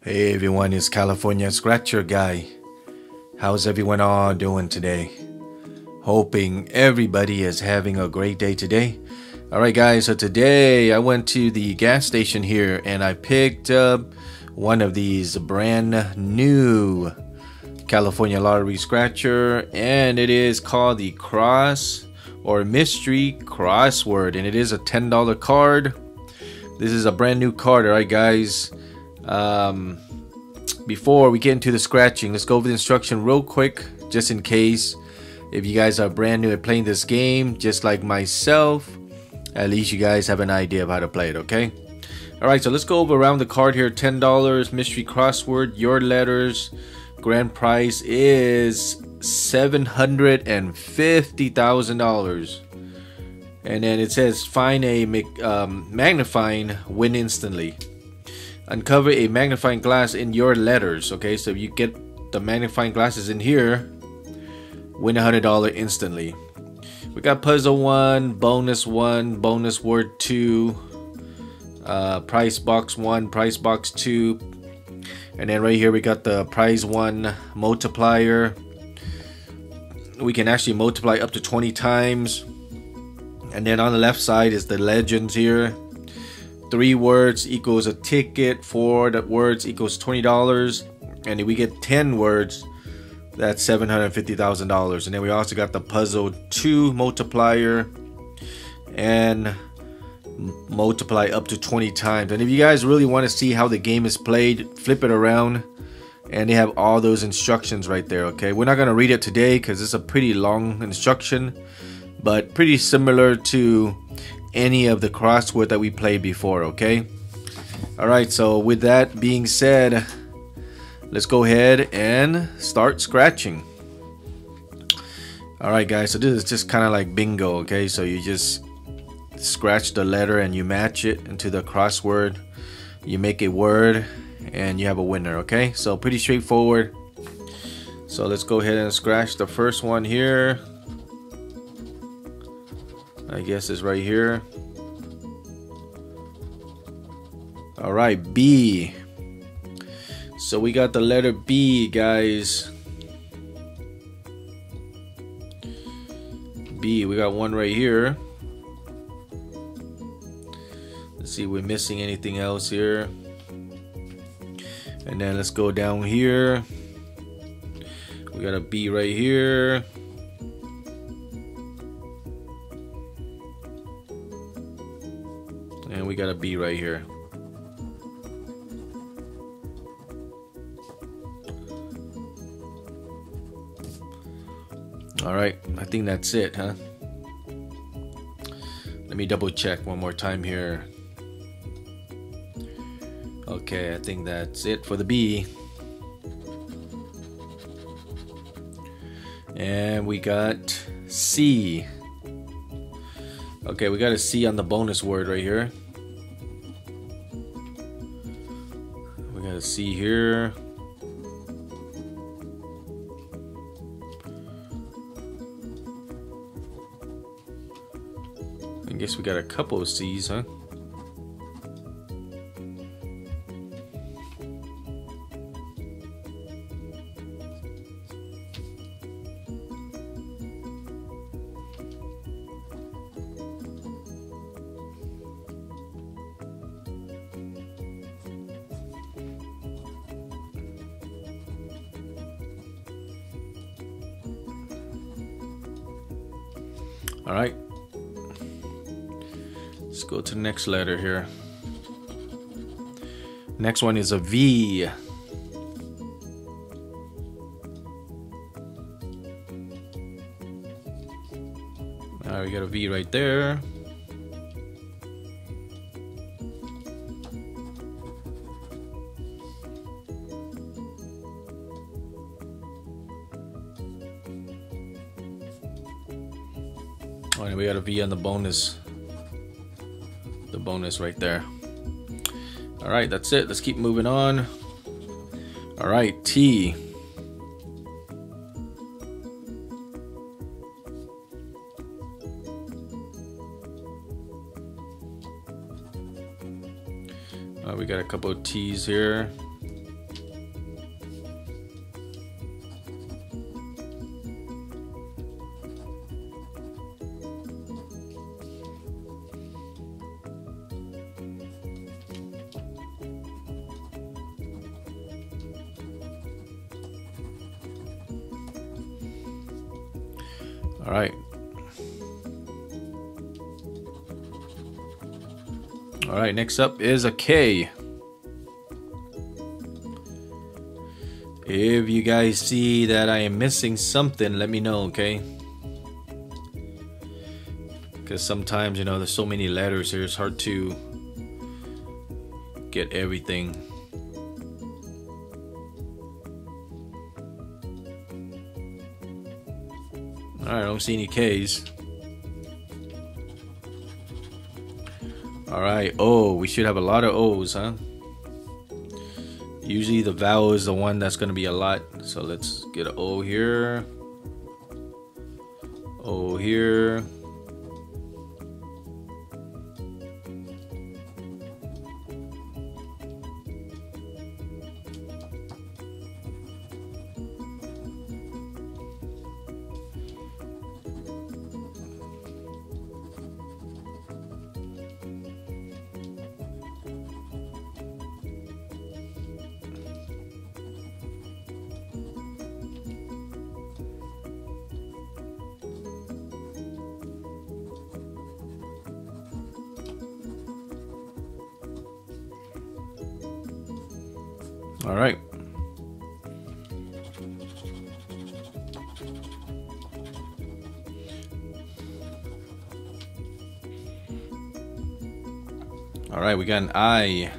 Hey everyone, it's California Scratcher Guy. How's everyone all doing today? Hoping everybody is having a great day today. Alright guys, so today I went to the gas station here and I picked up one of these brand new California Lottery Scratcher and it is called the Cross or Mystery Crossword and it is a $10 card. This is a brand new card, alright guys. Um, before we get into the scratching, let's go over the instruction real quick, just in case. If you guys are brand new at playing this game, just like myself, at least you guys have an idea of how to play it, okay? Alright, so let's go over around the card here. $10 mystery crossword, your letters. Grand prize is $750,000. And then it says find a um, magnifying win instantly uncover a magnifying glass in your letters okay? So you get the magnifying glasses in here win a hundred dollar instantly. We got puzzle one bonus one bonus word two uh, price box one price box two. And then right here we got the prize one multiplier. We can actually multiply up to 20 times. And then on the left side is the legends here three words equals a ticket four words equals $20 and if we get 10 words that's $750,000 and then we also got the puzzle 2 multiplier and multiply up to 20 times. And if you guys really want to see how the game is played flip it around and they have all those instructions right there okay? We're not going to read it today because it's a pretty long instruction but pretty similar to any of the crossword that we played before, okay? Alright, so with that being said, let's go ahead and start scratching. Alright guys, so this is just kind of like bingo, okay? So you just scratch the letter and you match it into the crossword. You make a word and you have a winner, okay? So pretty straightforward. So let's go ahead and scratch the first one here. I guess is right here. All right, B. So we got the letter B, guys. B, we got one right here. Let's see we're missing anything else here. And then let's go down here. We got a B right here. Got a B right here. Alright, I think that's it, huh? Let me double check one more time here. Okay, I think that's it for the B. And we got C. Okay, we got a C on the bonus word right here. A C here. I guess we got a couple of C's, huh? All right. Let's go to the next letter here. Next one is a V. All right, we got a V right there. Oh, and we got a V on the bonus. The bonus right there. All right, that's it. Let's keep moving on. All right, T. Uh, we got a couple of T's here. Next up is a K. If you guys see that I am missing something, let me know, okay? Because sometimes, you know, there's so many letters here, it's hard to get everything. Alright, I don't see any K's. Alright, oh, we should have a lot of O's, huh? Usually the vowel is the one that's going to be a lot. So let's get an O here. O here. All right. All right, we got an I.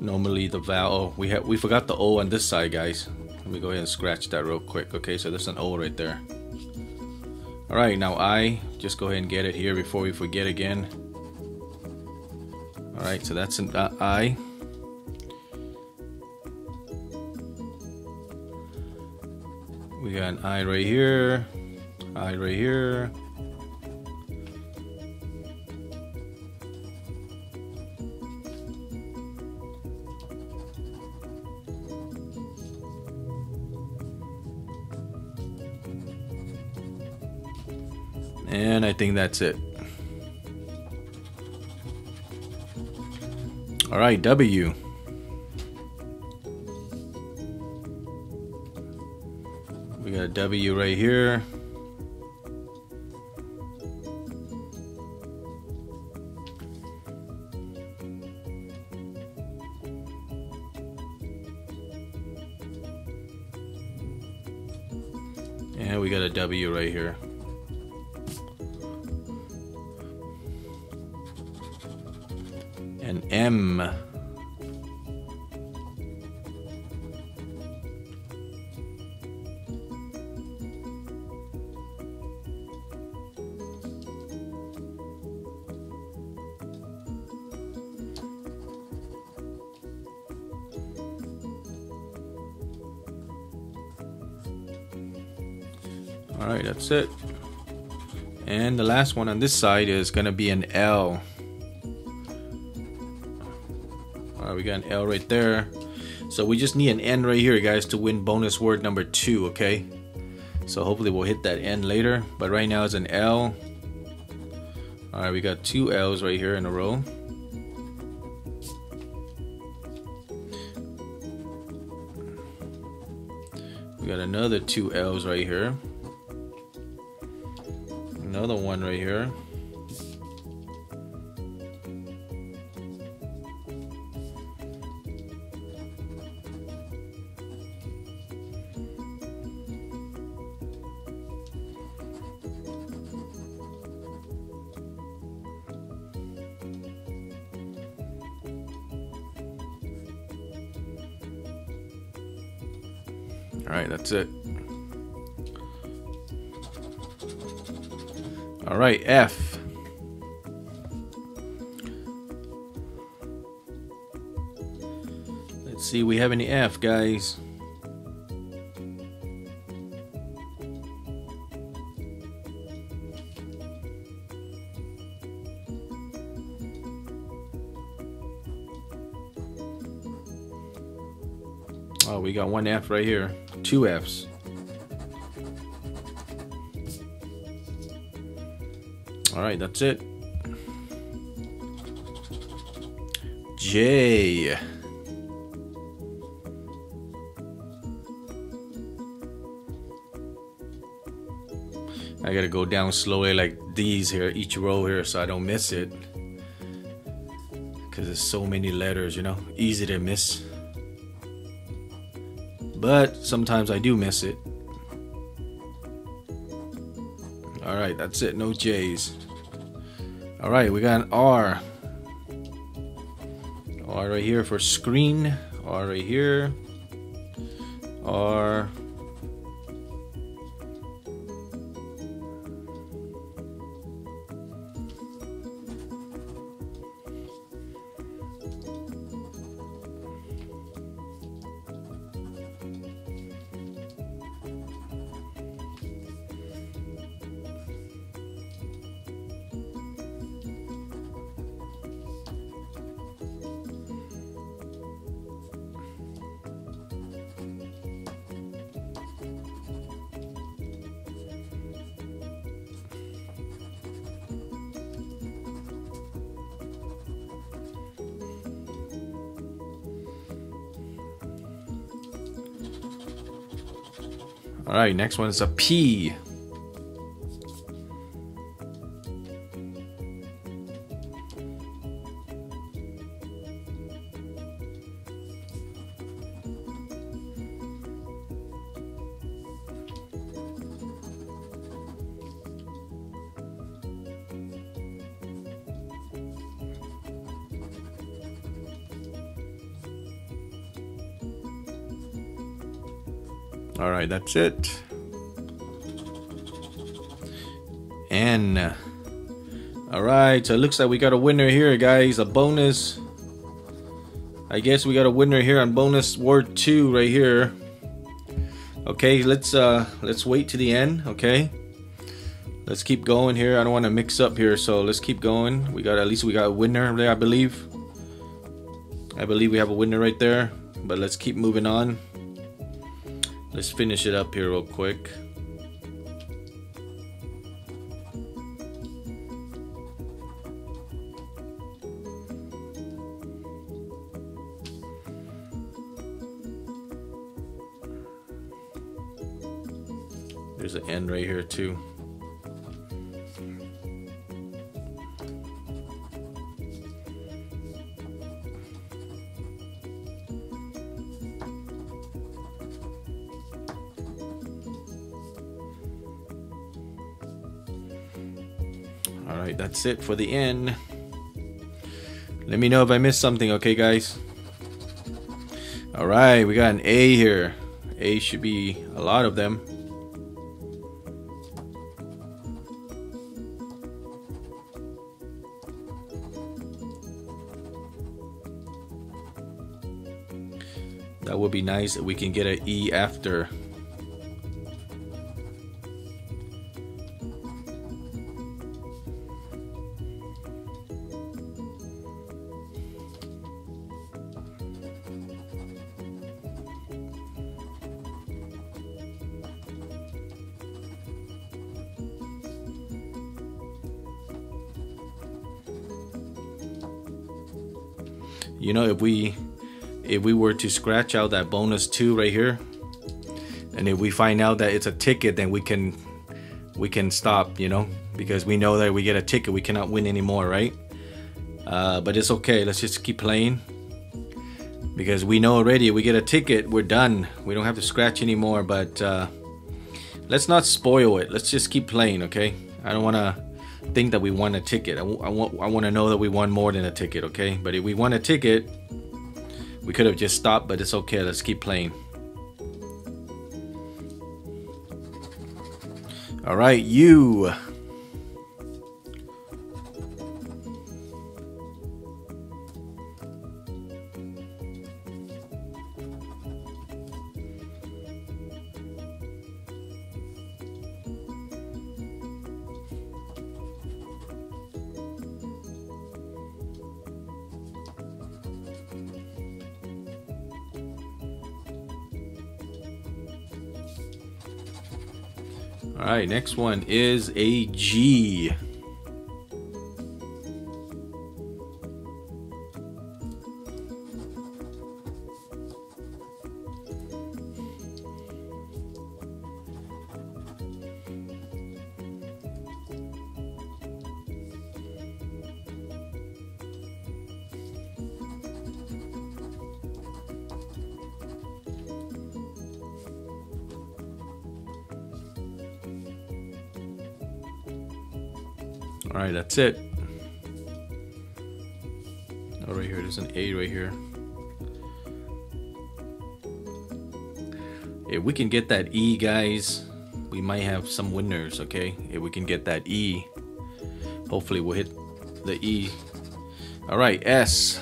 Normally the vowel, oh, we have we forgot the O on this side, guys. Let me go ahead and scratch that real quick. Okay, so there's an O right there. All right, now I, just go ahead and get it here before we forget again. Right, so that's an uh, I. We got an I right here, I right here. And I think that's it. All right, W. We got a W right here. And we got a W right here. M. All right, that's it. And the last one on this side is gonna be an L. All right, we got an L right there. So we just need an N right here, guys, to win bonus word number two, okay? So hopefully we'll hit that N later. But right now it's an L. All right, we got two L's right here in a row. We got another two L's right here. Another one right here. All right, that's it. All right, F. Let's see, we have any F, guys. Oh, we got one F right here. Two Fs. All right, that's it. J. I gotta go down slowly like these here, each row here, so I don't miss it. Because there's so many letters, you know? Easy to miss. But sometimes I do miss it. Alright, that's it, no J's. Alright, we got an R. R right here for screen. R right here. R All right, next one is a P. All right, that's it. And all right, so it looks like we got a winner here, guys. A bonus. I guess we got a winner here on bonus word two right here. Okay, let's uh let's wait to the end. Okay, let's keep going here. I don't want to mix up here, so let's keep going. We got at least we got a winner there, I believe. I believe we have a winner right there, but let's keep moving on. Let's finish it up here real quick. There's an end right here too. All right, that's it for the end. Let me know if I missed something, okay, guys? All right, we got an A here. A should be a lot of them. That would be nice if we can get an E after. You know, if we if we were to scratch out that bonus two right here, and if we find out that it's a ticket, then we can we can stop. You know, because we know that we get a ticket, we cannot win anymore, right? Uh, but it's okay. Let's just keep playing because we know already. We get a ticket, we're done. We don't have to scratch anymore. But uh, let's not spoil it. Let's just keep playing, okay? I don't want to think that we won a ticket. I, I want I want to know that we won more than a ticket, okay? But if we won a ticket, we could have just stopped, but it's okay. Let's keep playing. All right, you. All right, next one is a G. All right, that's it. Oh, right here, there's an A right here. If we can get that E, guys, we might have some winners, okay? If we can get that E, hopefully we'll hit the E. All right, S.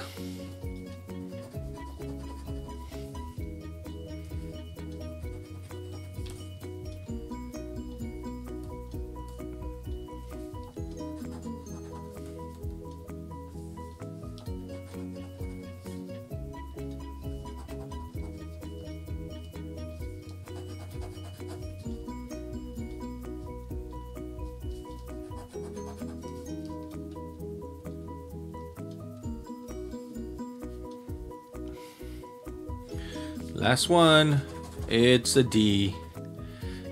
Last one. It's a D.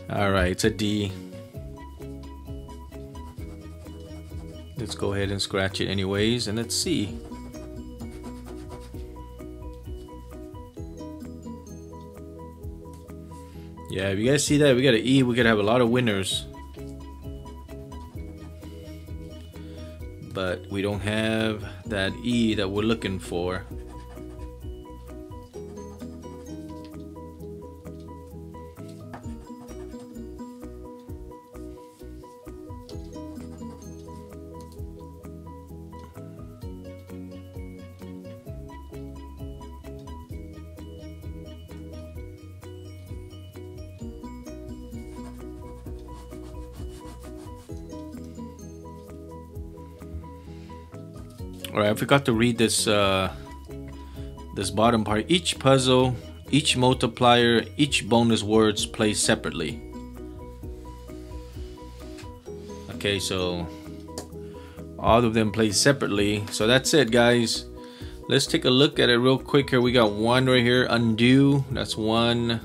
Alright, it's a D. Let's go ahead and scratch it anyways, and let's see. Yeah, if you guys see that, we got an E, we gotta have a lot of winners. But we don't have that E that we're looking for. I forgot to read this uh, this bottom part. Each puzzle, each multiplier, each bonus words play separately. Okay, so all of them play separately. So that's it, guys. Let's take a look at it real quick here. We got one right here, undo. That's one.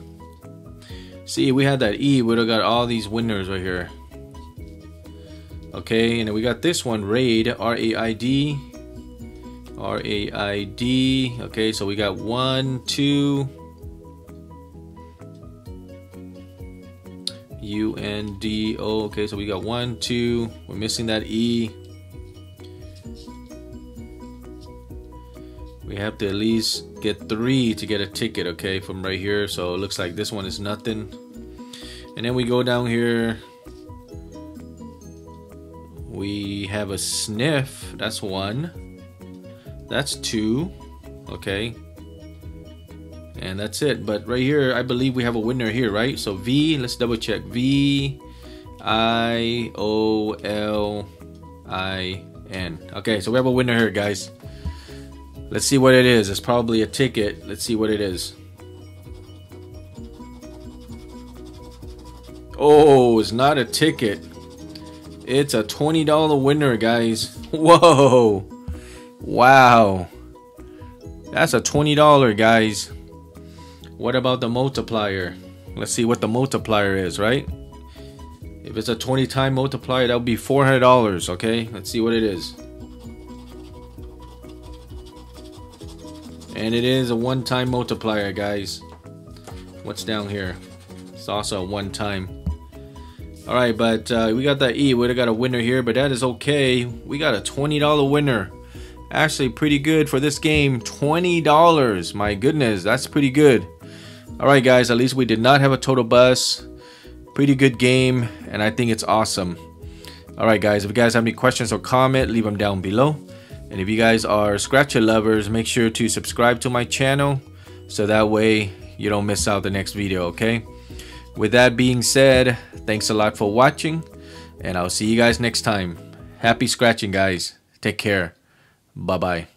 See, we had that E. We'd have got all these winners right here. Okay, and we got this one, raid, R-A-I-D. R-A-I-D. Okay, so we got one, two, U-N-D-O. Okay, so we got one, two. We're missing that E. We have to at least get three to get a ticket, okay, from right here. So it looks like this one is nothing. And then we go down here. We have a sniff. That's one. That's two. Okay. And that's it. But right here, I believe we have a winner here, right? So V, let's double check. V I O L I N. Okay, so we have a winner here, guys. Let's see what it is. It's probably a ticket. Let's see what it is. Oh, it's not a ticket. It's a $20 winner, guys. Whoa. Wow. That's a $20, guys. What about the multiplier? Let's see what the multiplier is, right? If it's a 20 time multiplier, that would be $400, okay? Let's see what it is. And it is a one time multiplier, guys. What's down here? It's also a one time. Alright, but uh, we got that E. We would have got a winner here, but that is okay. We got a $20 winner. Actually, pretty good for this game. $20. My goodness, that's pretty good. Alright, guys, at least we did not have a total bus. Pretty good game, and I think it's awesome. Alright, guys, if you guys have any questions or comment, leave them down below. And if you guys are Scratcher lovers, make sure to subscribe to my channel so that way you don't miss out the next video, okay? With that being said, thanks a lot for watching, and I'll see you guys next time. Happy scratching, guys. Take care. Bye-bye.